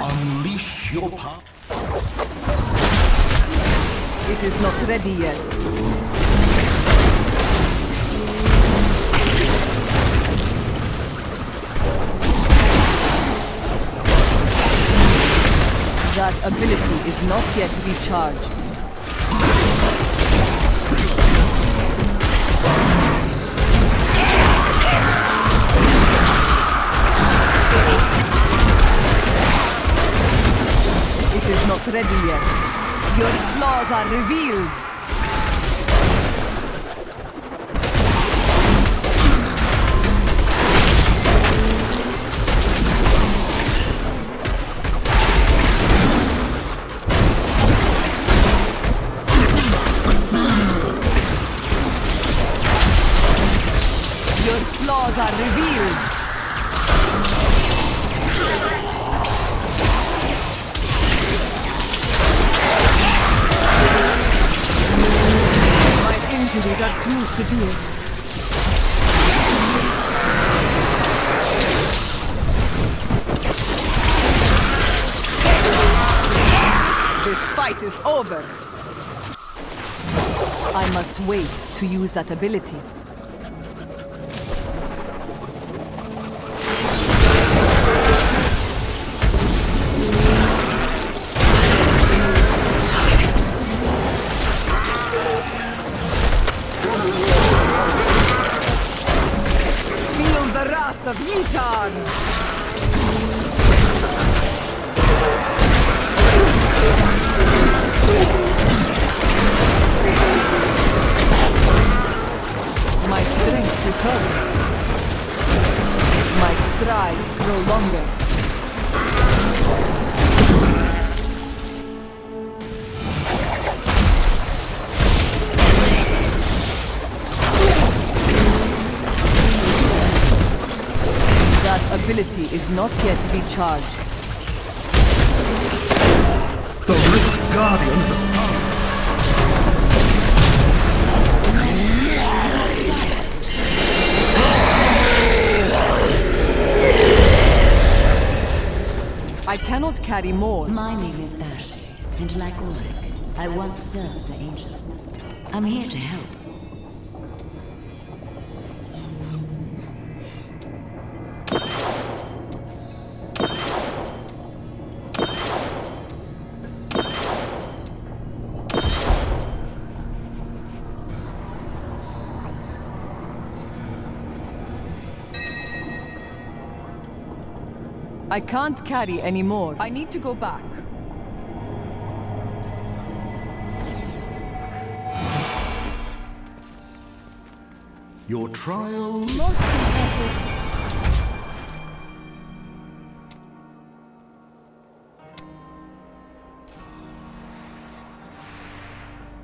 done. Unleash your power. It is not ready yet. That ability is not yet recharged. Ready yet. Your flaws are revealed. Your flaws are revealed. Injuries are too severe. This fight is over. I must wait to use that ability. Feel the wrath of Ytar! My strength returns. My strides grow longer. Ability is not yet recharged. The Rift Guardian has found. I cannot carry more. My name is Urshi, and like Orek, I once served the Ancient. I'm here to help. I can't carry anymore. I need to go back. Your trial Most impressive.